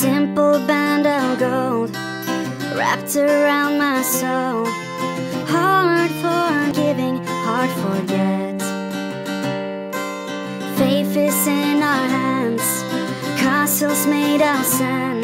simple band of gold wrapped around my soul. Heart forgiving, heart forget. Faith is in our hands, castles made of sand.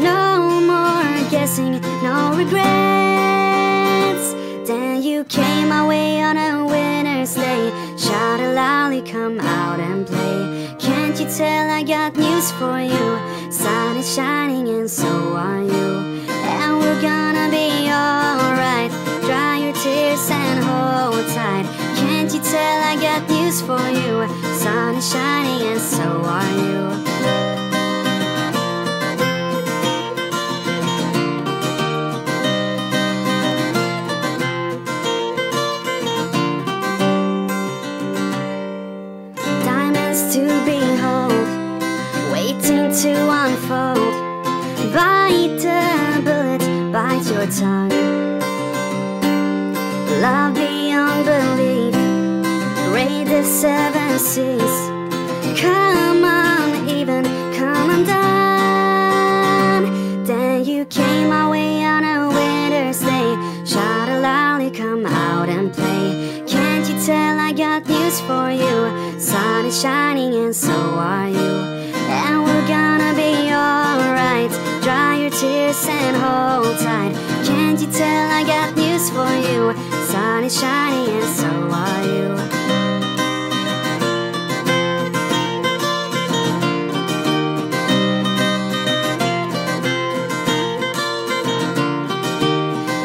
No more guessing, no regrets. Then you came my way on a winter's day. Shout loudly, come out and play. Can't you tell I got news for you? Sun is shining and so are you. And we're gonna be alright. Dry your tears and hold tight. Can't you tell I got news for you? Sun is shining and so are you. Diamonds to be waiting to unfold. Bite the bullet, bite your tongue. Love beyond belief, raid the seven seas. Come on, even come undone. Then you came my way on a winter's day. Shout loudly, come out and play. Can't you tell I got news for you? Sun is shining and so are you. Tears and hold tight. Can't you tell I got news for you? Sun is shining and so are you.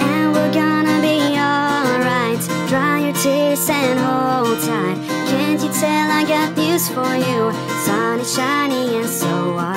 And we're gonna be alright. Dry your tears and hold tight. Can't you tell I got news for you? Sun is shining and so are